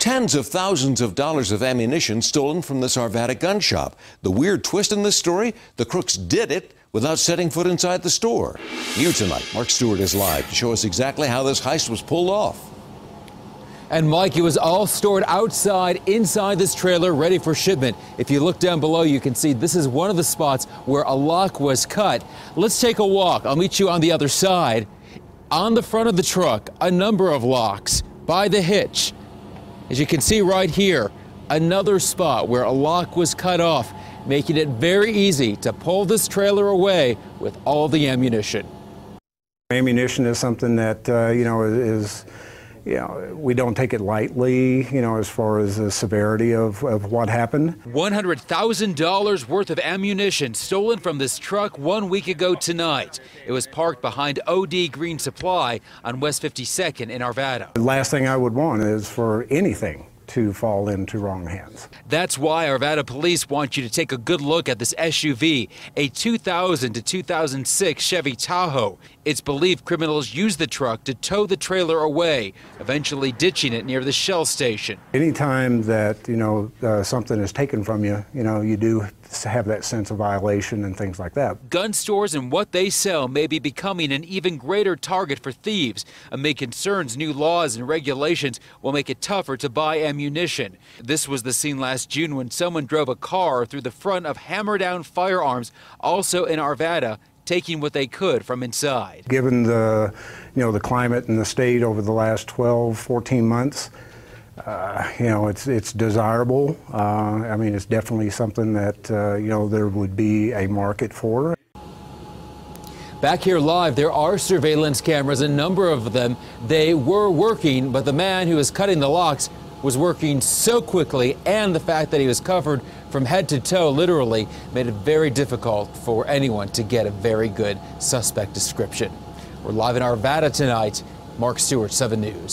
Tens of thousands of dollars of ammunition stolen from the Arvada gun shop. The weird twist in this story the crooks did it without setting foot inside the store. New tonight, Mark Stewart is live to show us exactly how this heist was pulled off. And Mike, it was all stored outside, inside this trailer, ready for shipment. If you look down below, you can see this is one of the spots where a lock was cut. Let's take a walk. I'll meet you on the other side. On the front of the truck, a number of locks by the hitch. As you can see right here, another spot where a lock was cut off, making it very easy to pull this trailer away with all the ammunition. Ammunition is something that, uh, you know, is, you know, we don't take it lightly, you know, as far as the severity of, of what happened. $100,000 worth of ammunition stolen from this truck one week ago tonight. It was parked behind OD Green Supply on West 52nd in Arvada. The last thing I would want is for anything to fall into wrong hands. That's why Arvada police want you to take a good look at this SUV, a 2000 to 2006 Chevy Tahoe. It's believed criminals used the truck to tow the trailer away, eventually ditching it near the Shell station. Anytime that, you know, uh, something is taken from you, you know, you do have that sense of violation and things like that. Gun stores and what they sell may be becoming an even greater target for thieves, amid concerns new laws and regulations will make it tougher to buy ammunition. This was the scene last June when someone drove a car through the front of Hammer Down Firearms, also in Arvada, taking what they could from inside. Given the, you know, the climate in the state over the last 12, 14 months, uh, you know, it's it's desirable. Uh, I mean, it's definitely something that uh, you know there would be a market for. Back here live, there are surveillance cameras, a number of them. They were working, but the man who was cutting the locks was working so quickly, and the fact that he was covered from head to toe, literally, made it very difficult for anyone to get a very good suspect description. We're live in Arvada tonight. Mark Stewart, 7 News.